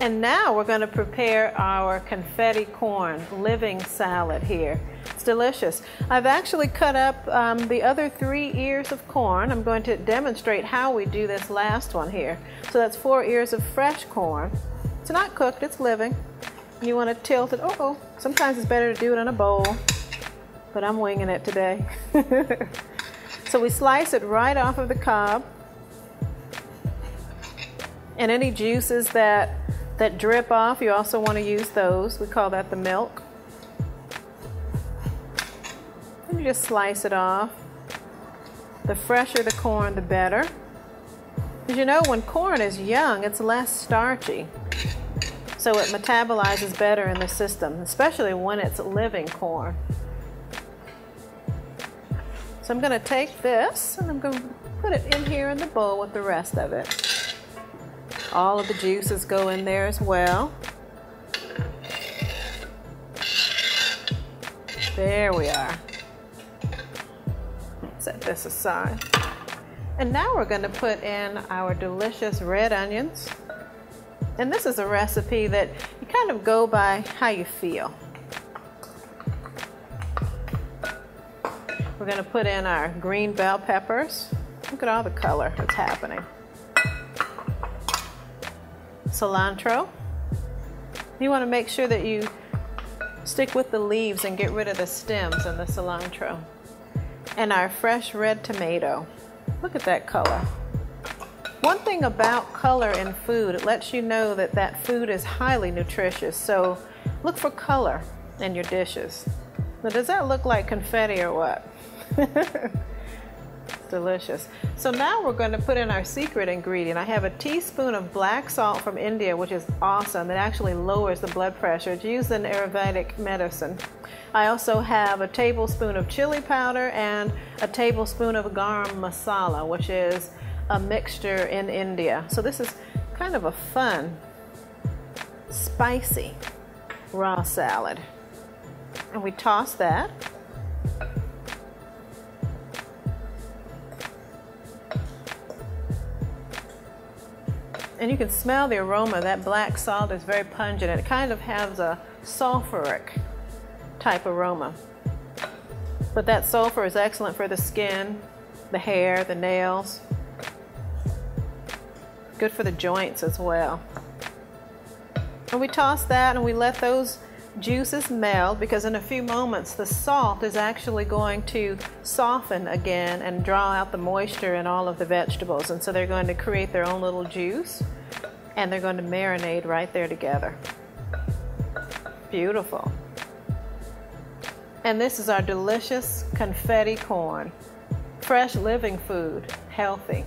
And now we're going to prepare our confetti corn living salad here. It's delicious. I've actually cut up um, the other three ears of corn. I'm going to demonstrate how we do this last one here. So that's four ears of fresh corn. It's not cooked, it's living. You want to tilt it. Oh, oh, sometimes it's better to do it in a bowl, but I'm winging it today. so we slice it right off of the cob. And any juices that that drip off, you also want to use those. We call that the milk. And you just slice it off. The fresher the corn, the better. Because you know, when corn is young, it's less starchy. So it metabolizes better in the system, especially when it's living corn. So I'm going to take this and I'm going to put it in here in the bowl with the rest of it. All of the juices go in there as well. There we are. Set this aside. And now we're going to put in our delicious red onions. And this is a recipe that you kind of go by how you feel. We're going to put in our green bell peppers. Look at all the color that's happening cilantro. You want to make sure that you stick with the leaves and get rid of the stems and the cilantro. And our fresh red tomato. Look at that color. One thing about color in food, it lets you know that that food is highly nutritious. So look for color in your dishes. Now, does that look like confetti or what? delicious. So now we're going to put in our secret ingredient. I have a teaspoon of black salt from India, which is awesome. It actually lowers the blood pressure. It's used in Ayurvedic medicine. I also have a tablespoon of chili powder and a tablespoon of garam masala, which is a mixture in India. So this is kind of a fun, spicy raw salad. And we toss that. And you can smell the aroma. That black salt is very pungent. It kind of has a sulfuric type aroma. But that sulfur is excellent for the skin, the hair, the nails. Good for the joints as well. And we toss that and we let those juices melt because in a few moments the salt is actually going to soften again and draw out the moisture in all of the vegetables and so they're going to create their own little juice and they're going to marinate right there together. Beautiful. And this is our delicious confetti corn. Fresh living food, healthy.